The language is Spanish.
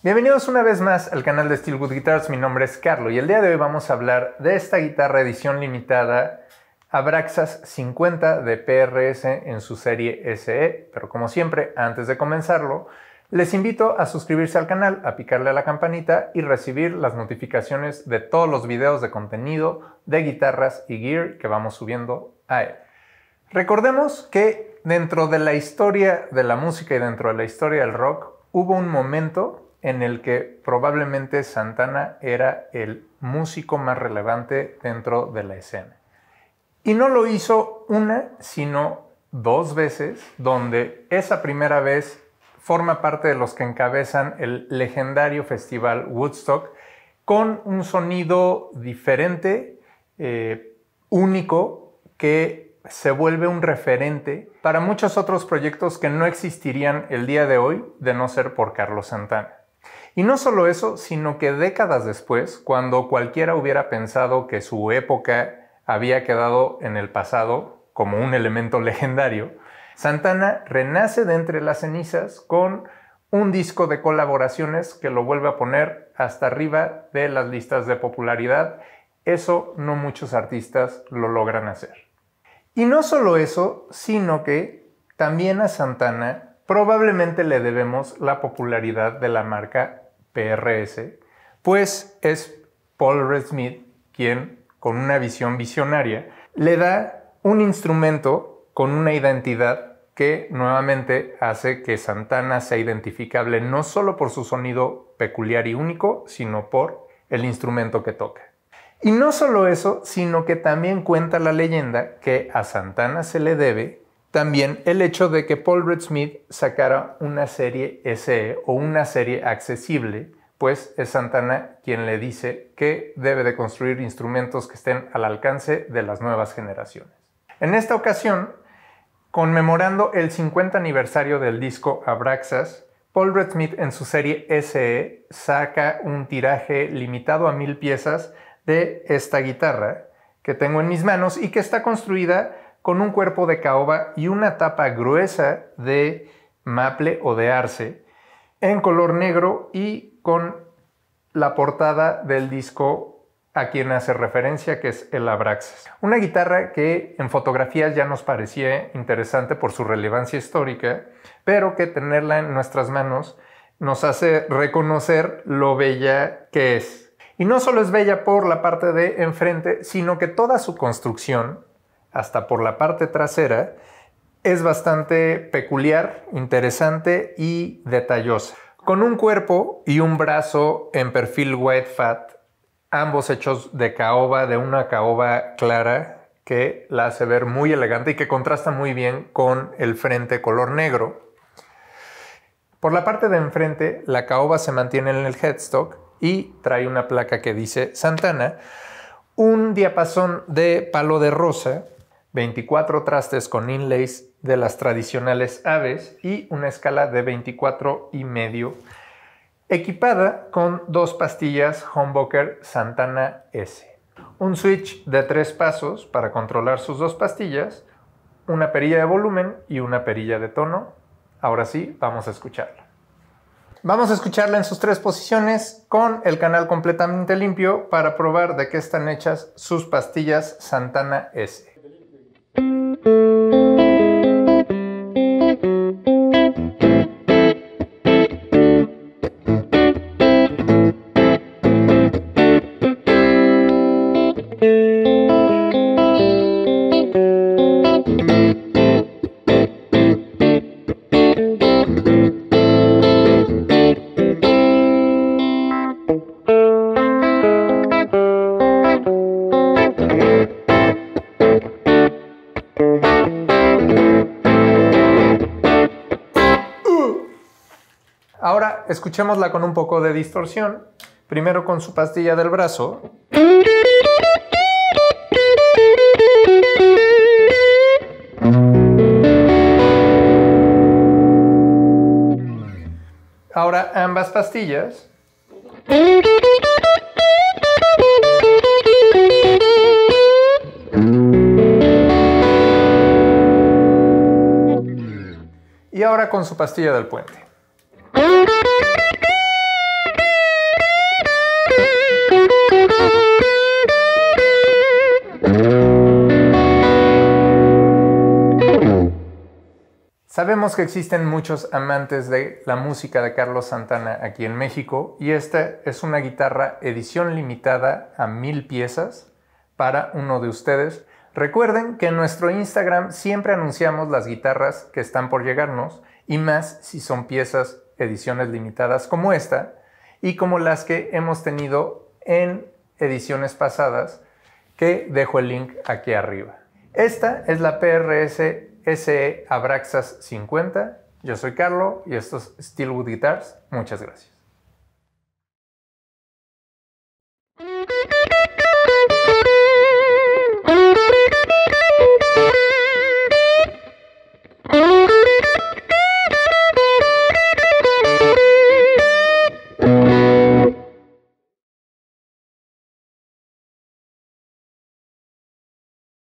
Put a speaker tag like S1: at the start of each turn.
S1: Bienvenidos una vez más al canal de Steelwood Guitars, mi nombre es Carlo y el día de hoy vamos a hablar de esta guitarra edición limitada Abraxas 50 de PRS en su serie SE, pero como siempre, antes de comenzarlo, les invito a suscribirse al canal, a picarle a la campanita y recibir las notificaciones de todos los videos de contenido de guitarras y gear que vamos subiendo a él. Recordemos que dentro de la historia de la música y dentro de la historia del rock hubo un momento en el que probablemente Santana era el músico más relevante dentro de la escena. Y no lo hizo una, sino dos veces, donde esa primera vez forma parte de los que encabezan el legendario festival Woodstock con un sonido diferente, eh, único, que se vuelve un referente para muchos otros proyectos que no existirían el día de hoy de no ser por Carlos Santana. Y no solo eso, sino que décadas después, cuando cualquiera hubiera pensado que su época había quedado en el pasado como un elemento legendario, Santana renace de entre las cenizas con un disco de colaboraciones que lo vuelve a poner hasta arriba de las listas de popularidad. Eso no muchos artistas lo logran hacer. Y no solo eso, sino que también a Santana probablemente le debemos la popularidad de la marca PRS, pues es Paul Red Smith quien, con una visión visionaria, le da un instrumento con una identidad que nuevamente hace que Santana sea identificable no solo por su sonido peculiar y único, sino por el instrumento que toca. Y no solo eso, sino que también cuenta la leyenda que a Santana se le debe también el hecho de que Paul Red Smith sacara una serie SE o una serie accesible, pues es Santana quien le dice que debe de construir instrumentos que estén al alcance de las nuevas generaciones. En esta ocasión, conmemorando el 50 aniversario del disco Abraxas, Paul Red Smith en su serie SE saca un tiraje limitado a mil piezas de esta guitarra que tengo en mis manos y que está construida con un cuerpo de caoba y una tapa gruesa de maple o de arce en color negro y con la portada del disco a quien hace referencia, que es el Abraxas. Una guitarra que en fotografías ya nos parecía interesante por su relevancia histórica, pero que tenerla en nuestras manos nos hace reconocer lo bella que es. Y no solo es bella por la parte de enfrente, sino que toda su construcción hasta por la parte trasera, es bastante peculiar, interesante y detallosa. Con un cuerpo y un brazo en perfil white fat, ambos hechos de caoba, de una caoba clara que la hace ver muy elegante y que contrasta muy bien con el frente color negro. Por la parte de enfrente, la caoba se mantiene en el headstock y trae una placa que dice Santana, un diapasón de palo de rosa 24 trastes con inlays de las tradicionales aves y una escala de 24 y medio equipada con dos pastillas Humbucker Santana S. Un switch de tres pasos para controlar sus dos pastillas, una perilla de volumen y una perilla de tono. Ahora sí, vamos a escucharla. Vamos a escucharla en sus tres posiciones con el canal completamente limpio para probar de qué están hechas sus pastillas Santana S. Thank you. Ahora escuchémosla con un poco de distorsión Primero con su pastilla del brazo. Ahora ambas pastillas. Y ahora con su pastilla del puente. Sabemos que existen muchos amantes de la música de Carlos Santana aquí en México y esta es una guitarra edición limitada a mil piezas para uno de ustedes. Recuerden que en nuestro Instagram siempre anunciamos las guitarras que están por llegarnos y más si son piezas ediciones limitadas como esta y como las que hemos tenido en ediciones pasadas que dejo el link aquí arriba. Esta es la PRS SE Abraxas 50. Yo soy Carlo y esto es Steelwood Guitars. Muchas gracias.